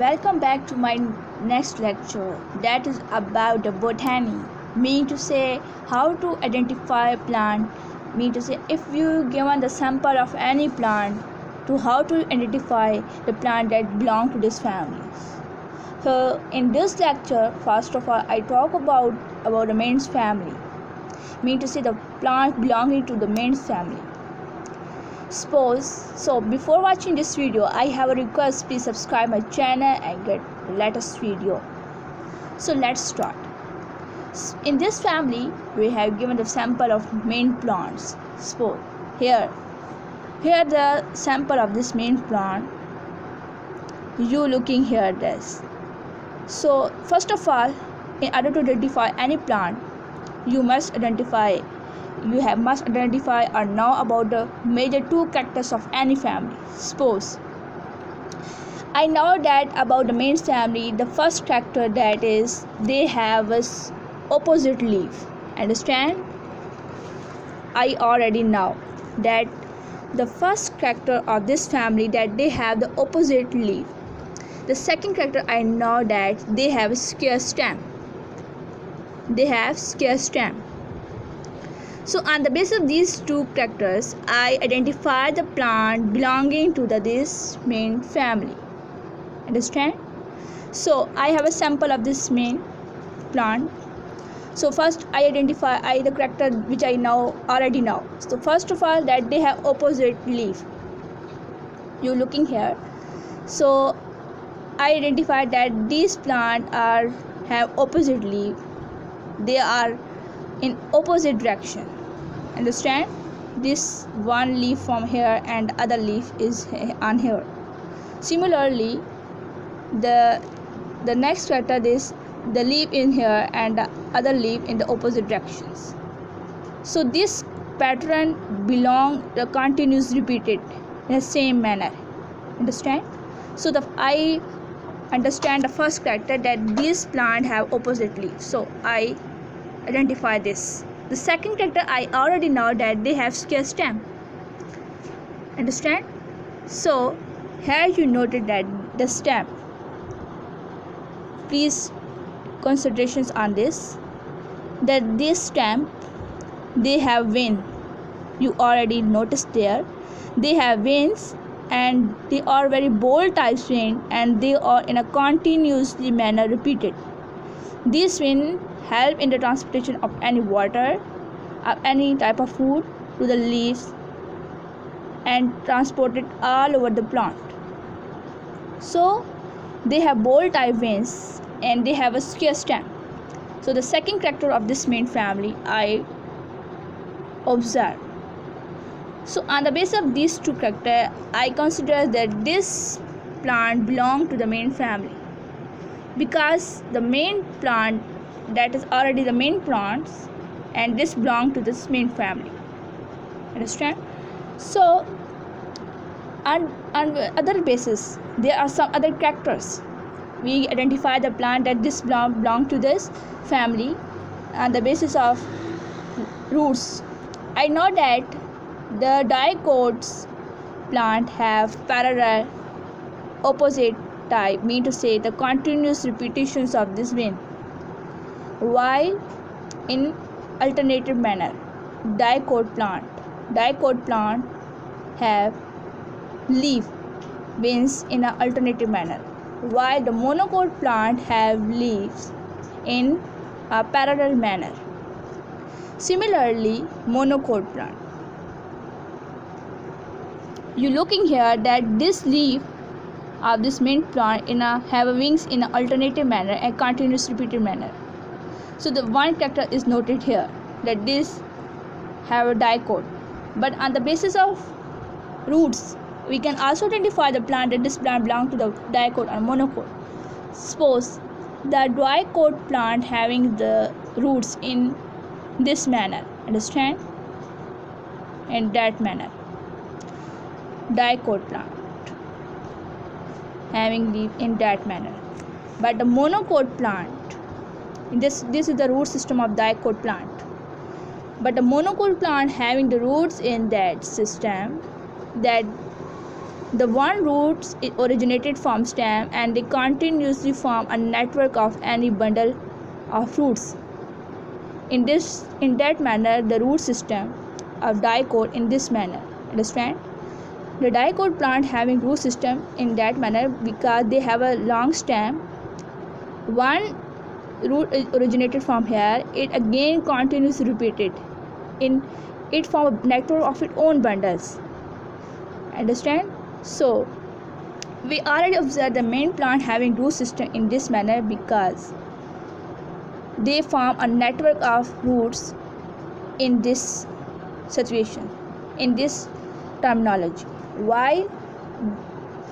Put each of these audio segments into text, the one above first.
Welcome back to my next lecture that is about the botany. Mean to say how to identify plant. Mean to say if you given the sample of any plant to how to identify the plant that belong to this family. So in this lecture, first of all, I talk about about the mains family. Mean to say the plant belonging to the mains family suppose so before watching this video i have a request please subscribe my channel and get latest video. So let's start. In this family we have given the sample of main plants. Suppose here here the sample of this main plant. You looking here this. So first of all in order to identify any plant you must identify you have must identify or know about the major two characters of any family. Suppose I know that about the main family, the first character that is they have a opposite leaf. Understand? I already know that the first character of this family that they have the opposite leaf. The second character I know that they have a square stem. They have square stem so on the basis of these two characters, I identify the plant belonging to the this main family. Understand? So I have a sample of this main plant. So first I identify I the character which I know already know. So first of all that they have opposite leaf. You looking here. So I identify that these plant are have opposite leaf. They are in opposite direction. Understand? This one leaf from here and other leaf is on here similarly the the next character is the leaf in here and the other leaf in the opposite directions. So this pattern belong the continuous repeated in the same manner. Understand? So the i understand the first character that this plant have opposite leaves so i identify this the second character I already know that they have square stem. Understand? So here you noted that the stem. Please considerations on this. That this stem they have vein. You already noticed there. They have veins and they are very bold type vein and they are in a continuously manner repeated. These veins help in the transportation of any water or any type of food to the leaves and transport it all over the plant. So they have bold type veins and they have a square stem. So the second character of this main family i observe. So on the basis of these two characters i consider that this plant belong to the main family because the main plant that is already the main plants and this belong to this main family. Understand? So on, on other basis there are some other characters. We identify the plant that this belong, belong to this family on the basis of roots. I know that the dicots plant have parallel opposite type mean to say the continuous repetitions of this vein while in alternative manner. Dicot plant. Dicot plant have leaf veins in an alternative manner. While the monocot plant have leaves in a parallel manner? Similarly monocot plant. You looking here that this leaf of this main plant in a have wings in an alternative manner and continuous repeated manner so the one character is noted here that this have a dicot but on the basis of roots we can also identify the plant that this plant belong to the dicot or monocot suppose the dicot plant having the roots in this manner understand? In that manner. Dicot plant having leaf in that manner. But the monocot plant this this is the root system of dicot plant but the monocot plant having the roots in that system that the one roots originated from stem and they continuously form a network of any bundle of roots. In this in that manner the root system of dicot in this manner. Understand? The dicot plant having root system in that manner because they have a long stem. One root originated from here, it again continuously repeated in it form a network of its own bundles. Understand? So, we already observed the main plant having root system in this manner because they form a network of roots in this situation, in this terminology. While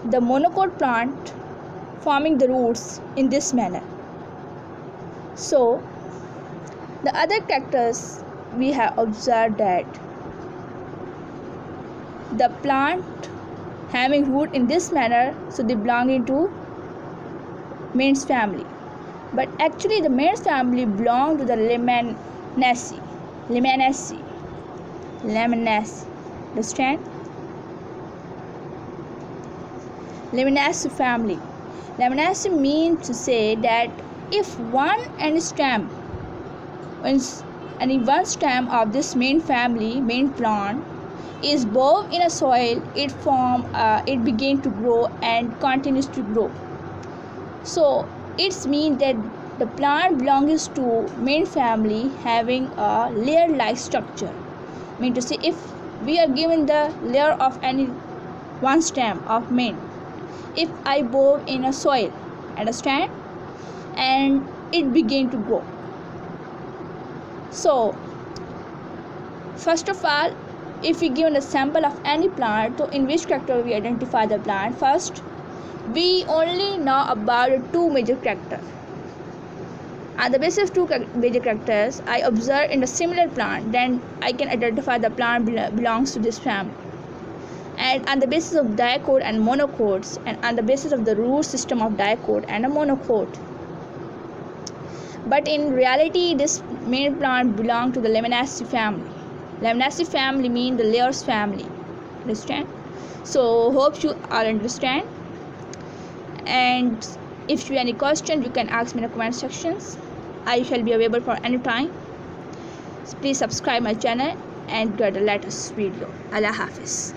the monocot plant forming the roots in this manner. So, the other characters we have observed that the plant having root in this manner so they belong into Manes family. But actually the Manes family belong to the Lemanaceae. Lemanaceae. Lemanaceae. Understand? Lemanaceae family. Lemanaceae means to say that if one and stem and one stem of this main family main plant is bowed in a soil it form uh, it begin to grow and continues to grow. So it's mean that the plant belongs to main family having a layer like structure. Mean to say if we are given the layer of any one stem of main if i bow in a soil understand and it began to grow. So first of all if we given a sample of any plant so in which character we identify the plant first we only know about two major characters on the basis of two major characters i observe in a similar plant then i can identify the plant belongs to this family. And on the basis of dicot and monocots and on the basis of the root system of dicot and a monocot but in reality this main plant belong to the Lemanaceae family Lemnaceae family mean the layers family. Understand? So hope you all understand. And if you have any question, you can ask me in the comment sections. I shall be available for any time. Please subscribe my channel and get the latest video. Allah Hafiz.